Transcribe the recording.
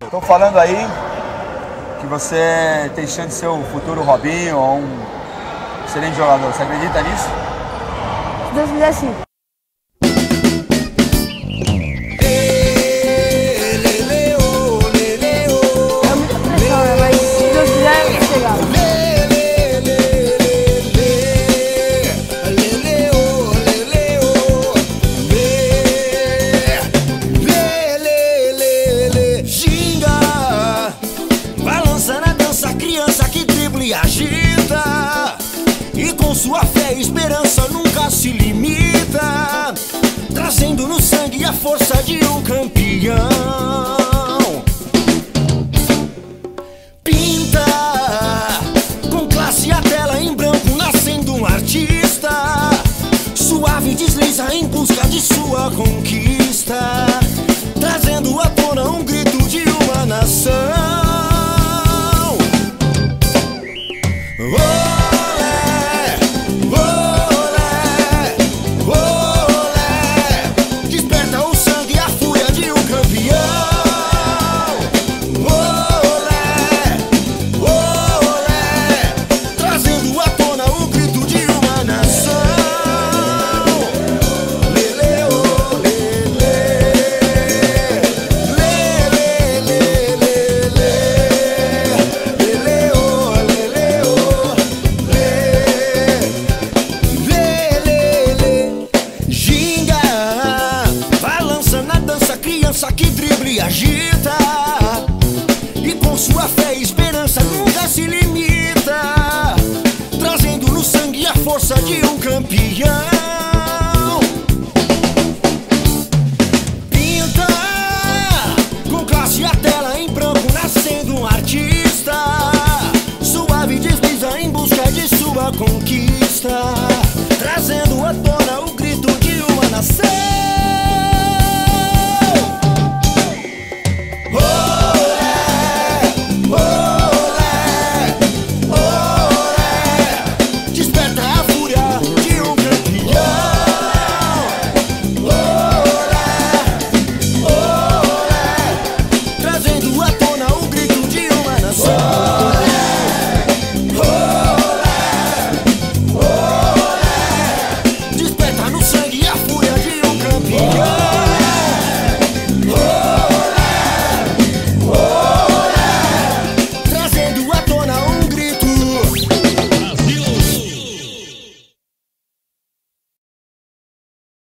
Estão falando aí que você tem chance de ser o futuro Robinho ou um excelente jogador. Você acredita nisso? Se Deus quiser sim. Criança que dribla e agita. E com sua fé e esperança nunca se limita. Trazendo no sangue a força de um campeão. Pinta com classe a tela em branco, nascendo um artista. Suave desliza em busca de sua conquista, trazendo à dribla e agita. E com sua fé e esperança nunca se limita Trazendo no sangue a força de um campeão. Pinta com classe a tela em branco Nascendo um artista. Suave desliza em busca de sua conquista Trazendo à tona o grito de uma nação